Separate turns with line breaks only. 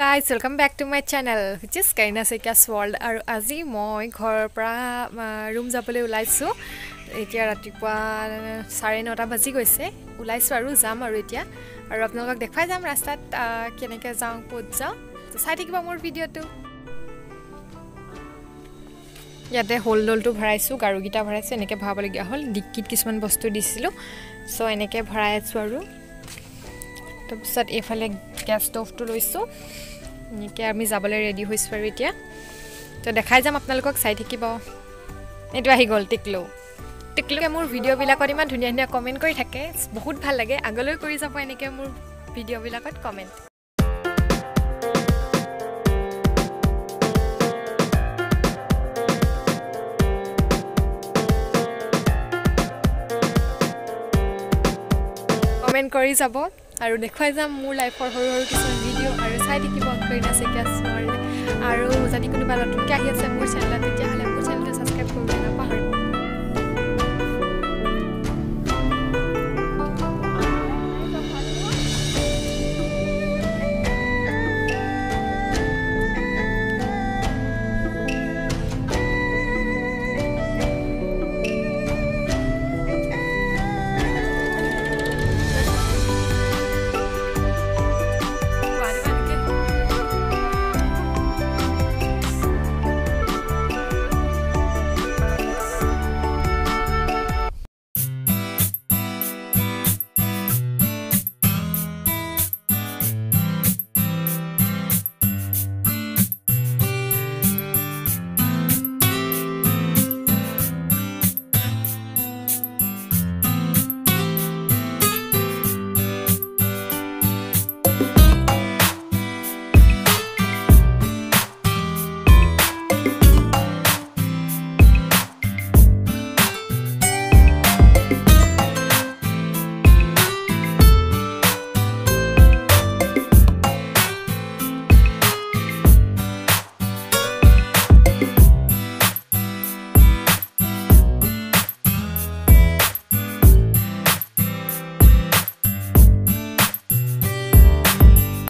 Guys welcome back to my channel which is kinda চেকিয়াছ world আৰু আজি মই ঘৰৰ পৰা ৰুম যাবলৈ ওলাইছোঁ এতিয়া ৰাতিপুৱা চাৰে নটা বাজি গৈছে ওলাইছোঁ আৰু যাম আৰু এতিয়া আৰু আপোনালোকক দেখুৱাই যাম ৰাস্তাত কেনেকৈ যাওঁ ক'ত যাওঁ চাই থাকিব মোৰ ভিডিঅ'টো ইয়াতে হোল দলটো ভৰাইছোঁ গাৰুকেইটা ভৰাইছোঁ এনেকৈ ভৰাবলগীয়া হ'ল ডিক্কিত কিছুমান বস্তু দিছিলোঁ চ' এনেকৈ ভৰাই আছোঁ আৰু তাৰপিছত এইফালে গেছ ষ্ট'ভটো লৈছোঁ। এনেকৈ আমি যাবলৈ ৰেডি হৈছোঁ আৰু এতিয়া। তো দেখাই যাম আপোনালোকক চাই থাকিব। এইটো আহি গ'ল টিকলু। টিকলুকে মোৰ ভিডিঅ'বিলাকত ইমান ধুনীয়া ধুনীয়া কমেণ্ট কৰি থাকে। বহুত ভাল লাগে। আগলৈ কৰি যাব এনেকৈ মোৰ ভিডিঅ'বিলাকত কমেণ্ট কমেণ্ট কৰি যাব। আৰু দেখুৱাই যাম মোৰ লাইফৰ সৰু সৰু কিছুমান ভিডিঅ' আৰু চাই থাকিব কৰিনা ৱৰ্ল্ড আৰু যদি কোনোবা নতুনকৈ আহি আছে মোৰ চেনেলত তেতিয়াহ'লে মোৰ